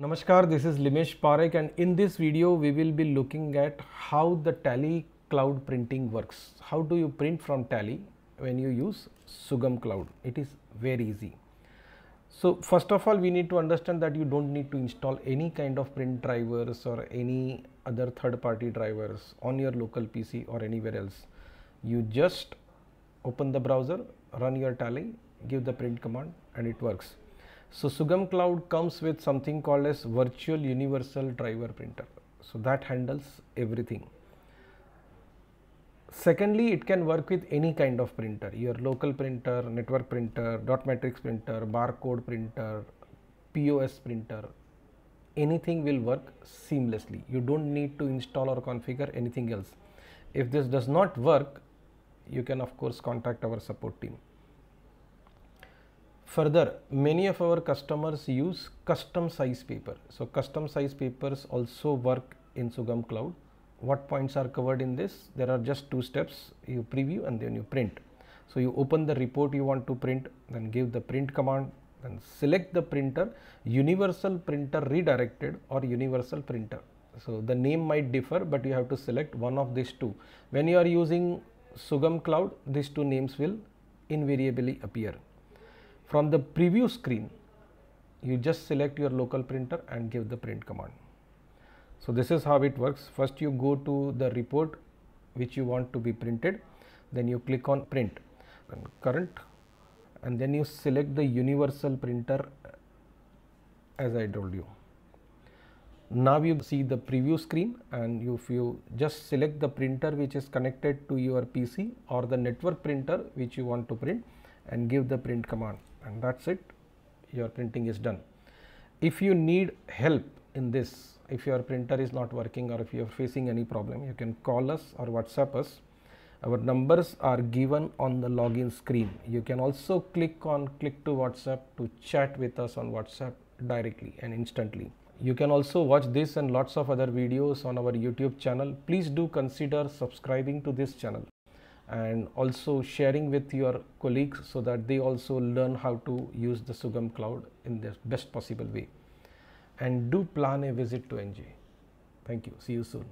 Namaskar, this is Limesh Parekh and in this video we will be looking at how the Tally cloud printing works. How do you print from Tally when you use Sugam cloud? It is very easy. So first of all we need to understand that you don't need to install any kind of print drivers or any other third party drivers on your local PC or anywhere else. You just open the browser, run your Tally, give the print command and it works. So Sugam Cloud comes with something called as virtual universal driver printer. So that handles everything. Secondly, it can work with any kind of printer, your local printer, network printer, dot matrix printer, barcode printer, POS printer, anything will work seamlessly. You don't need to install or configure anything else. If this does not work, you can of course contact our support team. Further, many of our customers use custom size paper. So custom size papers also work in Sugam Cloud. What points are covered in this? There are just two steps. You preview and then you print. So you open the report you want to print, then give the print command, then select the printer, universal printer redirected or universal printer. So the name might differ, but you have to select one of these two. When you are using Sugam Cloud, these two names will invariably appear. From the preview screen, you just select your local printer and give the print command. So this is how it works. First you go to the report which you want to be printed, then you click on print and current and then you select the universal printer uh, as I told you. Now you see the preview screen and if you just select the printer which is connected to your PC or the network printer which you want to print and give the print command and that's it. Your printing is done. If you need help in this if your printer is not working or if you are facing any problem you can call us or whatsapp us. Our numbers are given on the login screen. You can also click on click to whatsapp to chat with us on whatsapp directly and instantly. You can also watch this and lots of other videos on our youtube channel. Please do consider subscribing to this channel and also sharing with your colleagues so that they also learn how to use the Sugam cloud in the best possible way. And do plan a visit to NJ. Thank you. See you soon.